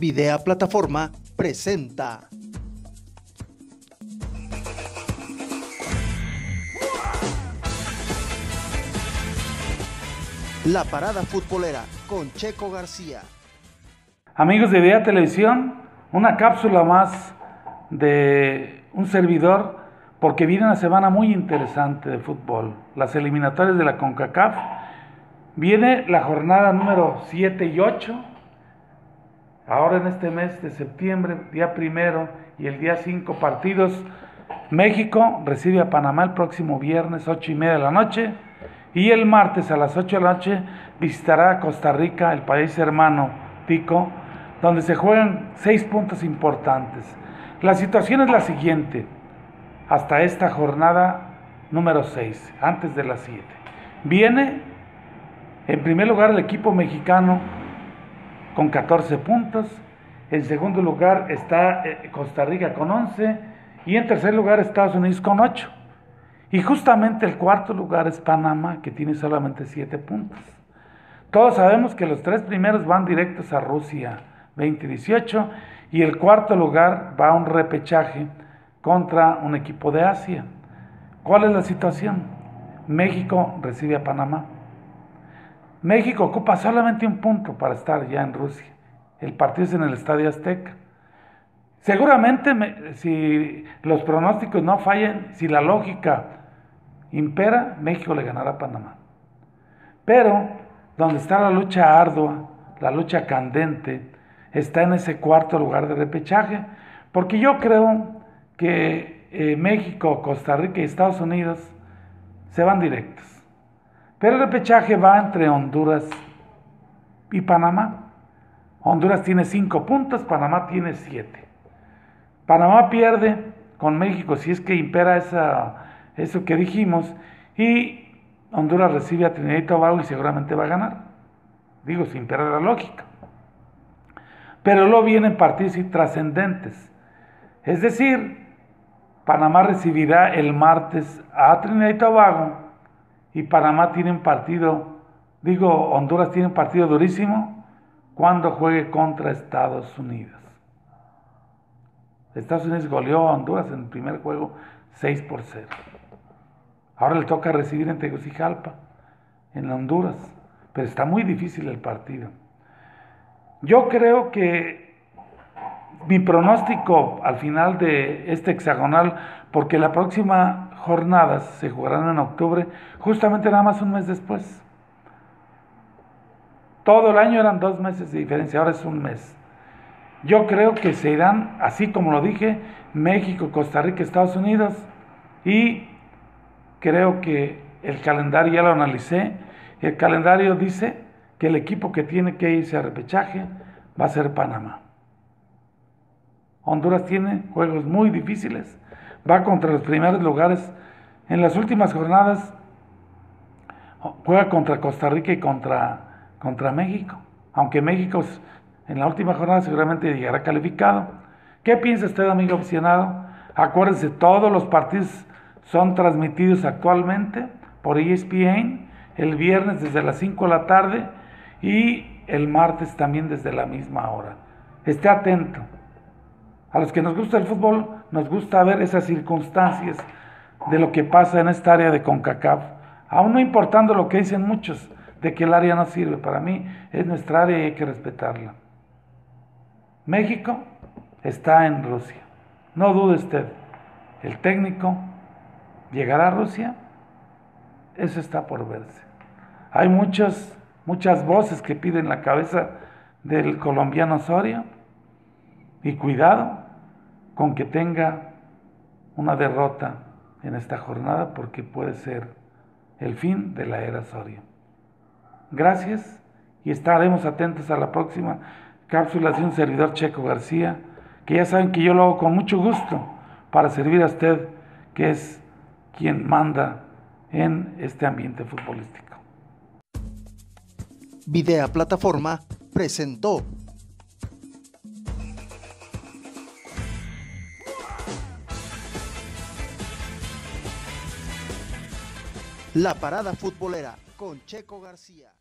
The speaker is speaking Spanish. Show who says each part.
Speaker 1: Videa Plataforma presenta. La parada futbolera con Checo García.
Speaker 2: Amigos de Videa Televisión, una cápsula más de un servidor porque viene una semana muy interesante de fútbol. Las eliminatorias de la CONCACAF. Viene la jornada número 7 y 8 Ahora en este mes de septiembre, día primero y el día 5 partidos, México recibe a Panamá el próximo viernes 8 y media de la noche y el martes a las 8 de la noche visitará a Costa Rica, el país hermano Tico, donde se juegan seis puntos importantes. La situación es la siguiente, hasta esta jornada número 6, antes de las 7. Viene en primer lugar el equipo mexicano con 14 puntos. En segundo lugar está eh, Costa Rica con 11. Y en tercer lugar Estados Unidos con 8. Y justamente el cuarto lugar es Panamá, que tiene solamente 7 puntos. Todos sabemos que los tres primeros van directos a Rusia 2018 y el cuarto lugar va a un repechaje contra un equipo de Asia. ¿Cuál es la situación? México recibe a Panamá. México ocupa solamente un punto para estar ya en Rusia. El partido es en el Estadio Azteca. Seguramente si los pronósticos no fallan, si la lógica impera, México le ganará a Panamá. Pero donde está la lucha ardua, la lucha candente, está en ese cuarto lugar de repechaje, porque yo creo que eh, México, Costa Rica y Estados Unidos se van directos. Pero el repechaje va entre Honduras y Panamá. Honduras tiene cinco puntos, Panamá tiene siete. Panamá pierde con México si es que impera esa, eso que dijimos y Honduras recibe a Trinidad y Tobago y seguramente va a ganar. Digo, sin impera la lógica. Pero luego vienen partidos trascendentes. Es decir, Panamá recibirá el martes a Trinidad y Tobago y Panamá tiene un partido, digo, Honduras tiene un partido durísimo cuando juegue contra Estados Unidos. Estados Unidos goleó a Honduras en el primer juego 6 por 0. Ahora le toca recibir en Tegucigalpa, en Honduras, pero está muy difícil el partido. Yo creo que mi pronóstico al final de este hexagonal, porque la próxima jornadas se jugarán en octubre, justamente nada más un mes después. Todo el año eran dos meses de diferencia, ahora es un mes. Yo creo que se irán, así como lo dije, México, Costa Rica, Estados Unidos, y creo que el calendario ya lo analicé. El calendario dice que el equipo que tiene que irse a repechaje va a ser Panamá. Honduras tiene juegos muy difíciles va contra los primeros lugares. En las últimas jornadas juega contra Costa Rica y contra, contra México. Aunque México en la última jornada seguramente llegará calificado. ¿Qué piensa usted, amigo aficionado? Acuérdense, todos los partidos son transmitidos actualmente por ESPN, el viernes desde las 5 de la tarde y el martes también desde la misma hora. Esté atento. A los que nos gusta el fútbol, nos gusta ver esas circunstancias de lo que pasa en esta área de CONCACAF, aún no importando lo que dicen muchos, de que el área no sirve. Para mí es nuestra área y hay que respetarla. México está en Rusia. No dude usted, el técnico llegará a Rusia. Eso está por verse. Hay muchas, muchas voces que piden la cabeza del colombiano Soria y cuidado con que tenga una derrota en esta jornada porque puede ser el fin de la era Soria. Gracias y estaremos atentos a la próxima cápsula de un servidor Checo García, que ya saben que yo lo hago con mucho gusto para servir a usted, que es quien manda en este ambiente futbolístico.
Speaker 1: Videa Plataforma presentó La Parada Futbolera con Checo García.